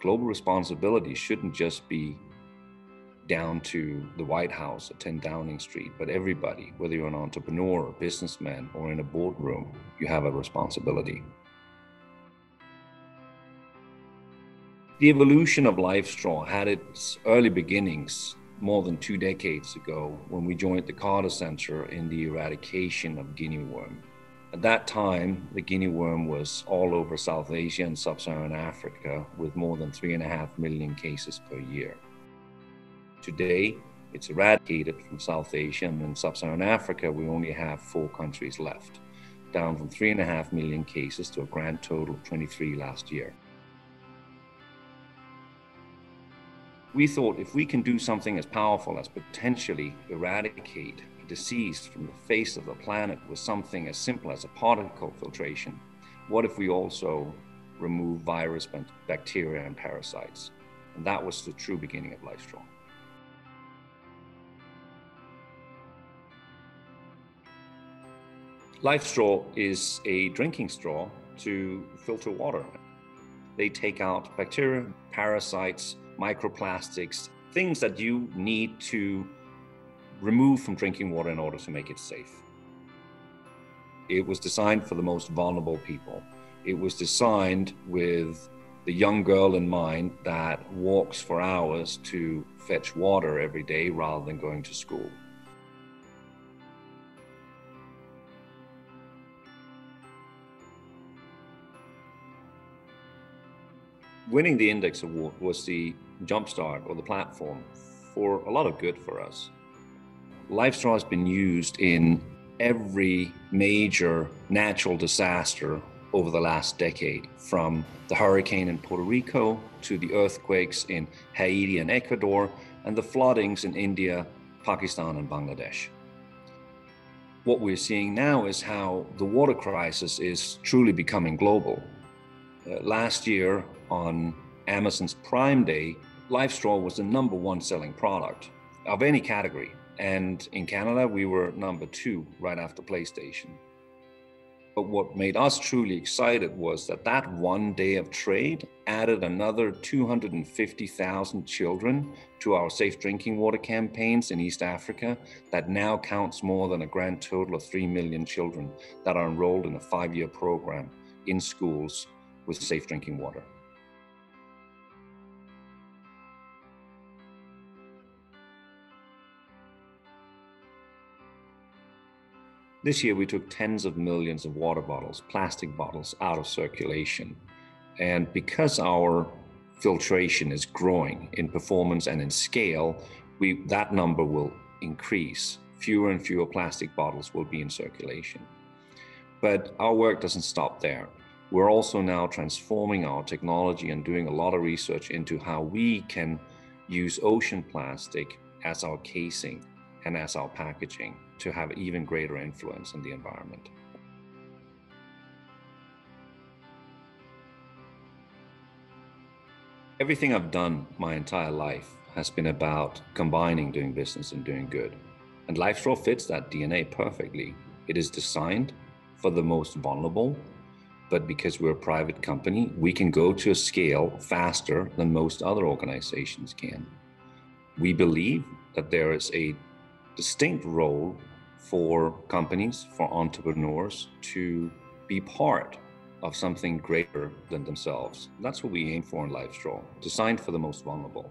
Global responsibility shouldn't just be down to the White House at 10 Downing Street, but everybody, whether you're an entrepreneur, a businessman, or in a boardroom, you have a responsibility. The evolution of LifeStraw had its early beginnings more than two decades ago when we joined the Carter Center in the eradication of guinea worm. At that time, the guinea worm was all over South Asia and Sub Saharan Africa with more than 3.5 million cases per year. Today, it's eradicated from South Asia, and Sub Saharan Africa, we only have four countries left, down from 3.5 million cases to a grand total of 23 last year. We thought if we can do something as powerful as potentially eradicate disease from the face of the planet with something as simple as a particle filtration, what if we also remove virus, bacteria, and parasites? And that was the true beginning of LifeStraw. LifeStraw is a drinking straw to filter water. They take out bacteria, parasites, microplastics, things that you need to remove from drinking water in order to make it safe. It was designed for the most vulnerable people. It was designed with the young girl in mind that walks for hours to fetch water every day rather than going to school. Winning the Index Award was the jumpstart or the platform for a lot of good for us. LifeStraw has been used in every major natural disaster over the last decade, from the hurricane in Puerto Rico to the earthquakes in Haiti and Ecuador, and the floodings in India, Pakistan, and Bangladesh. What we're seeing now is how the water crisis is truly becoming global. Uh, last year, on Amazon's Prime Day, LifeStraw was the number one selling product of any category. And in Canada, we were number two right after PlayStation. But what made us truly excited was that that one day of trade added another 250,000 children to our safe drinking water campaigns in East Africa that now counts more than a grand total of 3 million children that are enrolled in a five year program in schools with safe drinking water. This year, we took tens of millions of water bottles, plastic bottles, out of circulation. And because our filtration is growing in performance and in scale, we, that number will increase. Fewer and fewer plastic bottles will be in circulation. But our work doesn't stop there. We're also now transforming our technology and doing a lot of research into how we can use ocean plastic as our casing and as our packaging to have even greater influence on the environment. Everything I've done my entire life has been about combining doing business and doing good. And LifeStraw fits that DNA perfectly. It is designed for the most vulnerable, but because we're a private company, we can go to a scale faster than most other organizations can. We believe that there is a distinct role for companies, for entrepreneurs to be part of something greater than themselves. That's what we aim for in LifeStraw, designed for the most vulnerable.